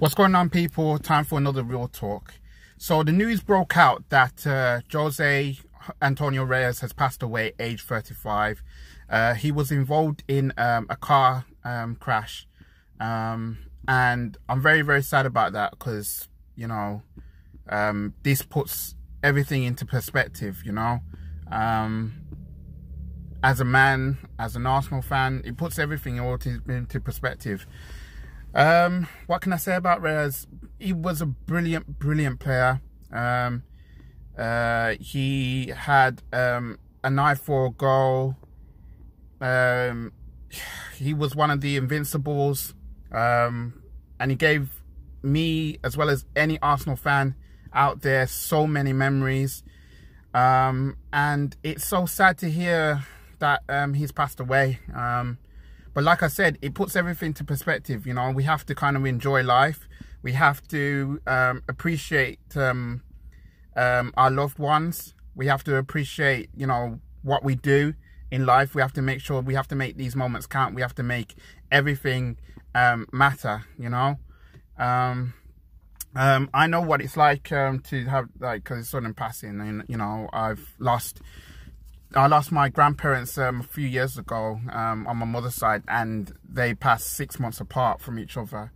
What's going on, people? Time for another real talk. So the news broke out that uh, Jose Antonio Reyes has passed away, age 35. Uh, he was involved in um, a car um, crash, um, and I'm very, very sad about that because you know um, this puts everything into perspective. You know, um, as a man, as an Arsenal fan, it puts everything into perspective. Um, what can I say about Reyes? He was a brilliant, brilliant player. Um, uh, he had um, a knife for a goal. Um, he was one of the invincibles. Um, and he gave me, as well as any Arsenal fan out there, so many memories. Um, and it's so sad to hear that um, he's passed away. Um, but like I said, it puts everything to perspective. You know, we have to kind of enjoy life. We have to um, appreciate um, um, our loved ones. We have to appreciate, you know, what we do in life. We have to make sure we have to make these moments count. We have to make everything um, matter, you know. Um, um, I know what it's like to have, like, it's sudden passing. And, you know, I've lost I lost my grandparents um, a few years ago um, on my mother's side, and they passed six months apart from each other.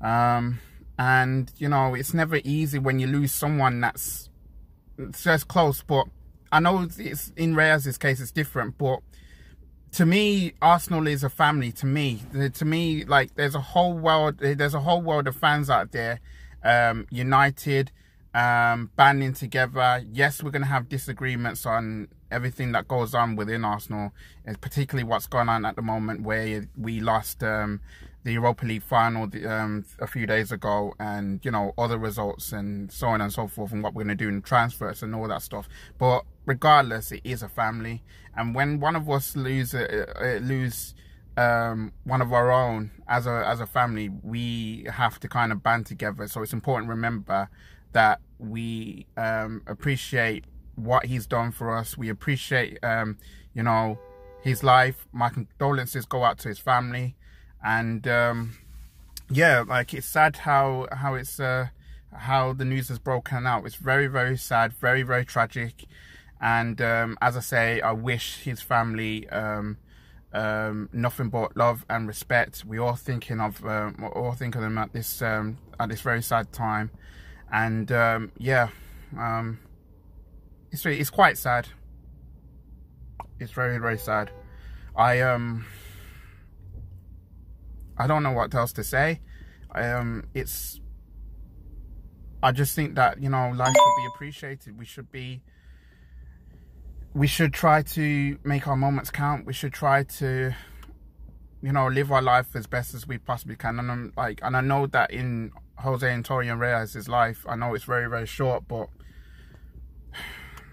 Um, and you know, it's never easy when you lose someone that's just close. But I know it's in Reyes' case, it's different. But to me, Arsenal is a family. To me, to me, like there's a whole world, there's a whole world of fans out there, um, united um, banding together. Yes, we're going to have disagreements on everything that goes on within Arsenal, and particularly what's going on at the moment where we lost um, the Europa League final um, a few days ago and, you know, other results and so on and so forth and what we're going to do in transfers and all that stuff. But regardless, it is a family. And when one of us lose, uh, uh, lose um, one of our own as a, as a family, we have to kind of band together. So it's important to remember that we um, appreciate what he's done for us. We appreciate, um, you know, his life. My condolences go out to his family, and um, yeah, like it's sad how how it's uh, how the news has broken out. It's very very sad, very very tragic, and um, as I say, I wish his family. Um, um, nothing but love and respect. We all thinking of, um, we're all thinking of them at this um, at this very sad time and um, yeah, um, it's really, it's quite sad. It's very very sad. I um I don't know what else to say. Um, it's I just think that you know life should be appreciated. We should be we should try to make our moments count. We should try to you know live our life as best as we possibly can. And I'm like, and I know that in Jose Antonio Reyes' life. I know it's very, very short, but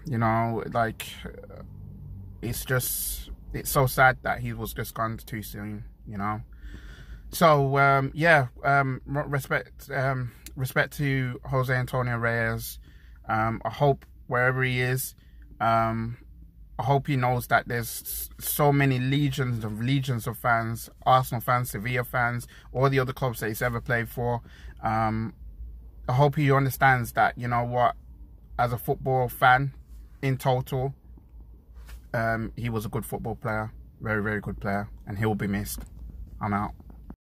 you know, like it's just it's so sad that he was just gone too soon. You know. So um, yeah, um, respect um, respect to Jose Antonio Reyes. Um, I hope wherever he is, um, I hope he knows that there's so many legions of legions of fans, Arsenal fans, Sevilla fans, all the other clubs that he's ever played for. Um, I hope he understands that, you know what, as a football fan in total, um, he was a good football player, very, very good player, and he'll be missed. I'm out.